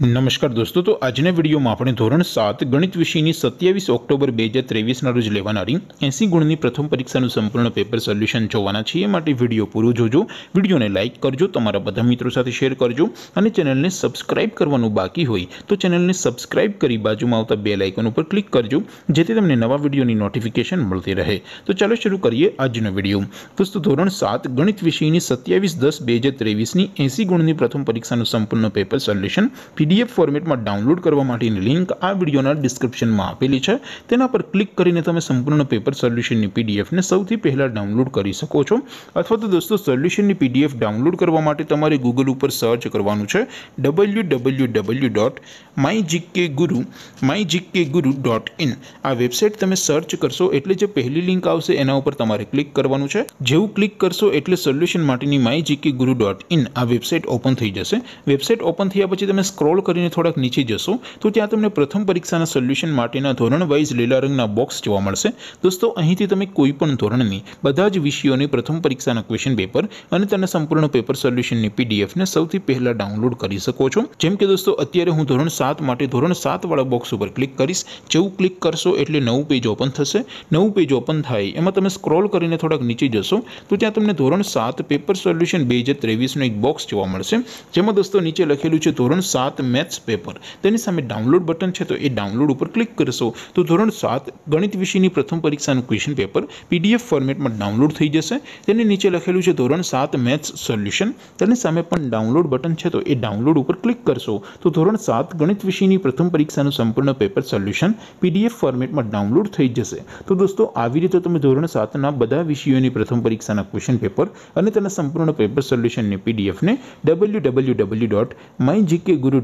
નમસ્કાર દોસ્તો તો આજના વિડીયોમાં આપણે ધોરણ સાત ગણિત વિષયની સત્યાવીસ ઓક્ટોબર બે હજાર ત્રેવીસના રોજ લેવાનારી એંસી ગુણની પ્રથમ પરીક્ષાનું સંપૂર્ણ પેપર સોલ્યુશન જોવાના છીએ માટે વિડીયો પૂરો જોજો વિડીયોને લાઇક કરજો તમારા બધા મિત્રો સાથે શેર કરજો અને ચેનલને સબસ્ક્રાઇબ કરવાનું બાકી હોય તો ચેનલને સબસ્ક્રાઇબ કરી બાજુમાં આવતા બે લાઇકન ઉપર ક્લિક કરજો જેથી તમને નવા વિડીયોની નોટિફિકેશન મળતી રહે તો ચાલો શરૂ કરીએ આજનો વિડીયો દોસ્તો ધોરણ સાત ગણિત વિષયની સત્યાવીસ દસ બે હજાર ત્રેવીસની એંસી ગુણની પ્રથમ પરીક્ષાનું સંપૂર્ણ પેપર સોલ્યુશન પીડીએફ ફોર્મેટમાં ડાઉનલોડ કરવા માટેની લિંક આ વિડીયોના ડિસ્ક્રિપ્શનમાં આપેલી છે તેના પર ક્લિક કરીને તમે સંપૂર્ણ પેપર સોલ્યુશનની પીડીએફને સૌથી પહેલાં ડાઉનલોડ કરી શકો છો અથવા તો દોસ્તો સોલ્યુશનની પીડીએફ ડાઉનલોડ કરવા માટે તમારે ગૂગલ ઉપર સર્ચ કરવાનું છે W W W dot my GK guru my GK guru dot in આ વેબસાઇટ તમે સર્ચ કરશો એટલે જે પહેલી લિંક આવશે એના ઉપર તમારે ક્લિક કરવાનું છે જેવું ક્લિક કરશો એટલે સોલ્યુશન માટેની my GK guru dot in આ વેબસાઇટ ઓપન થઈ જશે વેબસાઇટ ઓપન થયા પછી તમે સ્ક્રોલ કરીને થોડાક નીચે જશો તો ત્યાં તમને પ્રથમ પરીક્ષાના સોલ્યુશન માટેના ધોરણ વાઇઝ લીલા રંગના બોક્સ જોવા મળશે દોસ્તો અહીંથી તમે કોઈ પણ ધોરણની બધા જ વિષયોની પ્રથમ પરીક્ષાના ક્વેશ્ચન પેપર અને તેના સંપૂર્ણ પેપર સોલ્યુશનની પીડીએફને સૌથી પહેલાં ડાઉનલોડ કરી શકો છો જેમ કે દોસ્તો અત્યારે હું ધોરણ સાત માટે ધોરણ સાતવાળા બોક્સ ઉપર ક્લિક કરીશ જેવું ક્લિક કરશો એટલે નવું પેજ ઓપન થશે નવું પેજ ઓપન થાય એમાં તમે સ્ક્રોલ કરીને થોડાક નીચે જશો તો ત્યાં તમને ધોરણ સાત પેપર સોલ્યુશન બે હજાર ત્રેવીસનો એક બોક્સ જોવા મળશે જેમાં દોસ્તો નીચે લખેલું છે ધોરણ સાત મેથ્સ પેપર તેની સામે ડાઉનલોડ બટન છે તો એ ડાઉનલોડ ઉપર ક્લિક કરશો તો ધોરણ સાત ગણિત વિષયની પ્રથમ પરીક્ષાનું ક્વેશ્ચન પેપર પીડીએફ ફોર્મેટમાં ડાઉનલોડ થઈ જશે તેની નીચે લખેલું છે ધોરણ સાત મેથ્સ સોલ્યુશન તેની સામે પણ ડાઉનલોડ બટન છે તો એ ડાઉનલોડ ઉપર ક્લિક કરશો તો ધોરણ સાત ગણિત વિષયની પ્રથમ પરીક્ષાનું સંપૂર્ણ પેપર સોલ્યુશન પીડીએફ ફોર્મેટમાં ડાઉનલોડ થઈ જશે તો દોસ્તો આવી રીતે તમે ધોરણ સાતના બધા વિષયોની પ્રથમ પરીક્ષાના ક્વેશ્ચન પેપર અને તેના સંપૂર્ણ પેપર સોલ્યુશનની પીડીએફને W W W dot my GK guru